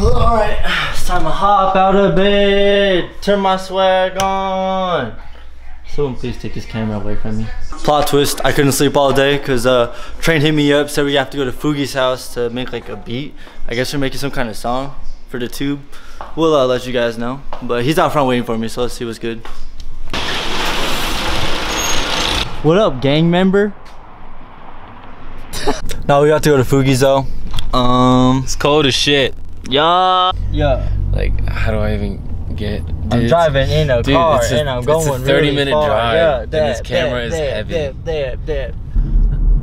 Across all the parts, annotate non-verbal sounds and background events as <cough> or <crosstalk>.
Alright, it's time to hop out of bed. Turn my swag on. Someone please take this camera away from me. Plot twist, I couldn't sleep all day because uh, Twon hit me up, said we have to go to Foogy's house to make like a beat. I guess we're making some kind of song for the tube. We'll uh, let you guys know. But he's out front waiting for me, so let's see what's good. What up, gang member? <laughs> now we have to go to Foogy's though. Um, It's cold as shit. Yeah. Yeah. Like, how do I even get? I'm driving in a dude, car a- and I'm it's going a 30 really minute far. drive, Yeah, and this that, camera that, is that, heavy. That, that,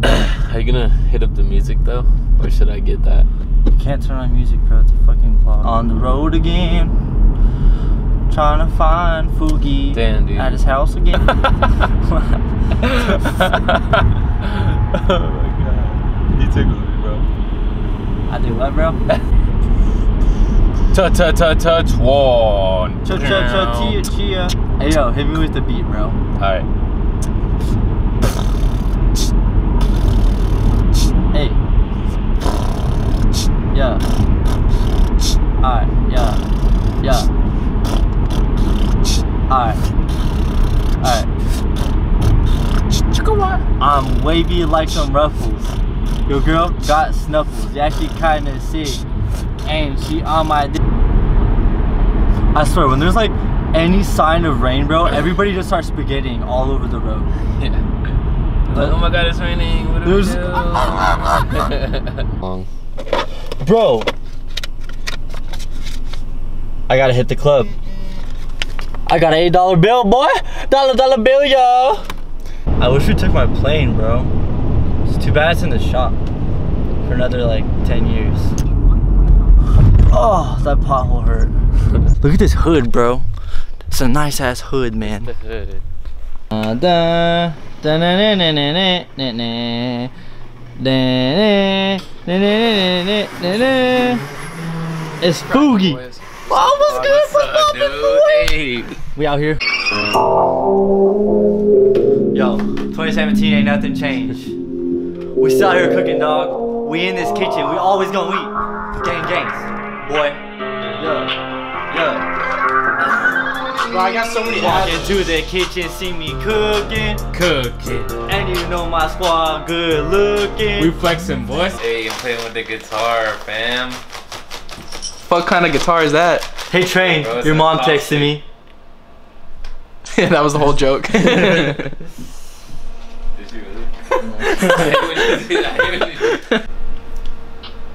that. <clears throat> Are you gonna hit up the music though, or should I get that? You can't turn on music, bro. It's a fucking vlog. On the road again. Trying to find Foogy Damn, dude. at his house again. <laughs> <laughs> oh my god, you tickled me, bro. I do what, bro? <laughs> Touch, touch, touch, touch, one. Cha cha cha chia chia. Hey yo, hit me with the beat, bro. All right. Hey. Yeah. Alright, yeah. Yeah. Alright. Alright. I'm wavy like some ruffles. Your girl got snuffles. Yeah, she kinda sick. And she um, on my. I swear, when there's like any sign of rain, bro, <laughs> everybody just starts spaghettiing all over the road. Yeah. <laughs> Like, oh my god, it's raining. What do There's- we do? <laughs> Bro. I gotta hit the club. I got an eight dollar bill, boy. Dollar dollar bill, yo. I wish we took my plane, bro. It's too bad it's in the shop for another like ten years. Oh, that pothole hurt. Look at this hood, bro. It's a nice ass hood, man. Uh, da, da, na, na, na, na, na, na, na. Da, na, na, na, na, na, na, na. It's Foogy. Oh, what's good? What's up, dude? Hey. We out here. Yo, 2017 ain't nothing changed. We still out here cooking, dog. We in this kitchen. We always gonna eat. Gang gangs, boy. Yeah, yeah. Bro, I got so many Walk ads. into the kitchen, see me cooking, Cooking. and you know my squad good looking. We flexing, boys. Hey, I'm playing with the guitar, fam. What kind of guitar is that? hey, Twon. Bro, Your mom pop texted me. Yeah, <laughs> that was the whole joke. <laughs> <laughs> Did you really?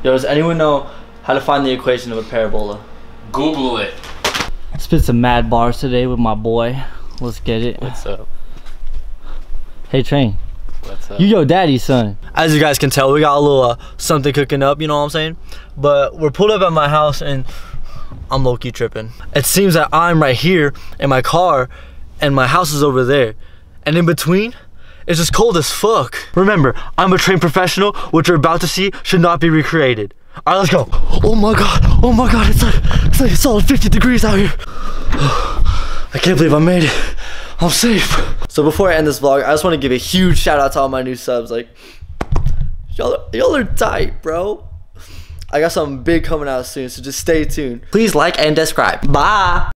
Yo, does anyone know how to find the equation of a parabola? Google it. Spit some mad bars today with my boy. Let's get it. What's up? Hey, Twon. What's up? You your daddy's son. As you guys can tell, we got a little uh, something cooking up, you know what I'm saying? But we're pulled up at my house and I'm low-key tripping. It seems that I'm right here in my car and my house is over there. And in between, it's just cold as fuck. Remember, I'm a trained professional. What you're about to see should not be recreated. All right, let's go. Oh my God, oh my God, it's like, it's like a solid 50 degrees out here. I can't believe I made it. I'm safe. So before I end this vlog, I just want to give a huge shout out to all my new subs. Like, y'all, y'all are tight, bro. I got something big coming out soon, so just stay tuned. Please like and subscribe. Bye.